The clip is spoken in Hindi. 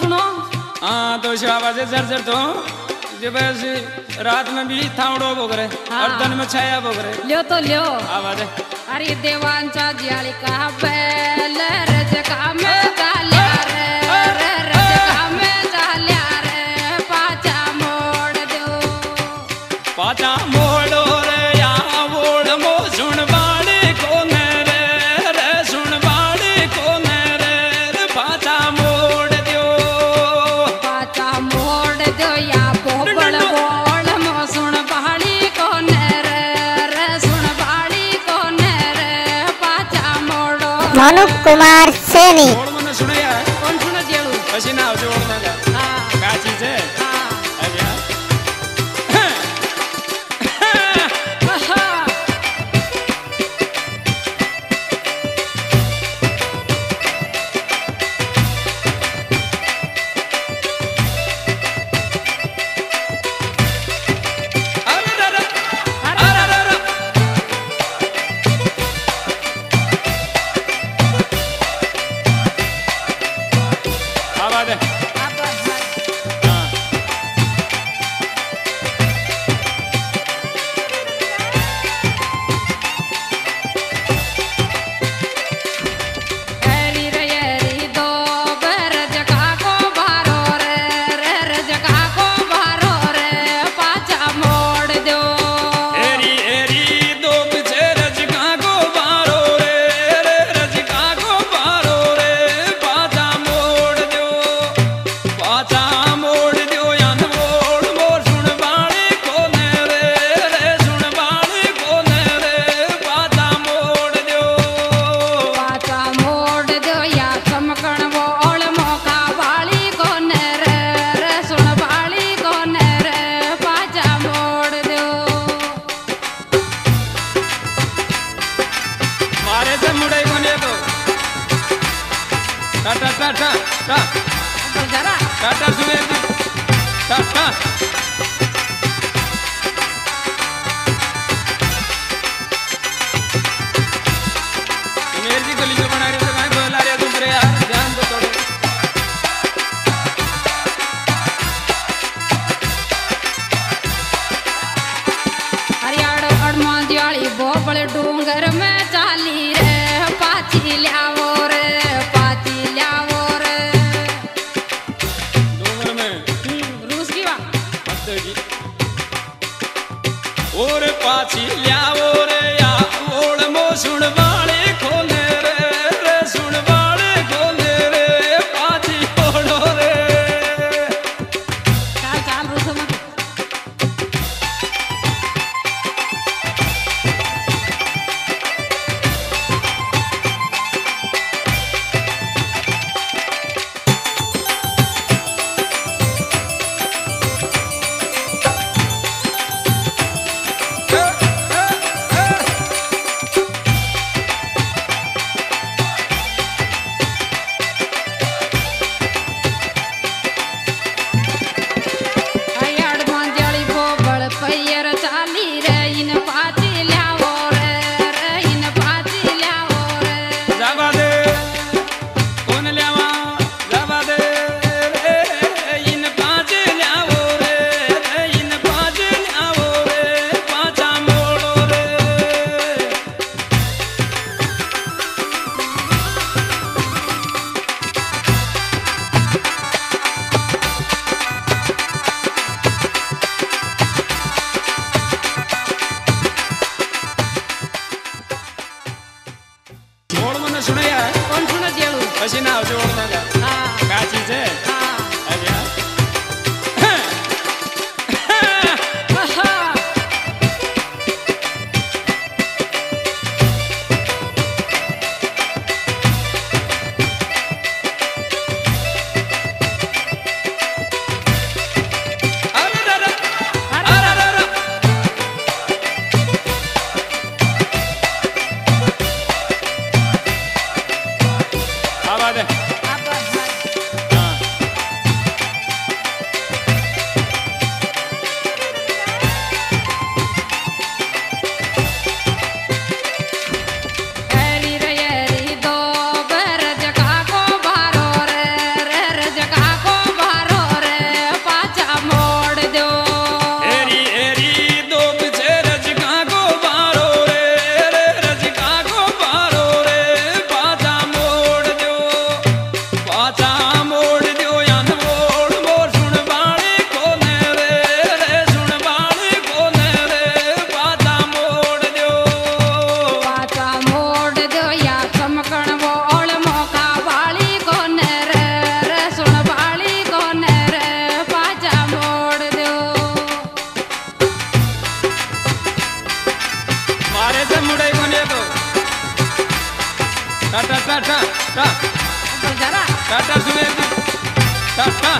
सुनो। हाँ तो शिवा से जर जर तो जब रात में भी थावड़ो बोगरे हाँ। और दिन में छाया बोगरे लियो तो लियो। आवाज़। अरे देवांचा जियाली का बैल रज का मैं ધનુક કુમાર સેની. કોણ મને સુણ્યા કોણ સુણે જેલું પછી ના આવજો ના જા કાચી છે. God. टा टा टा टा टा टा सुबह टा टा લગી ઓર પાછી 开心啦，我就问他讲，啊，不要，Yeah. டாடா டாடா டாடா. டாடா சுரேஜ் டாடா.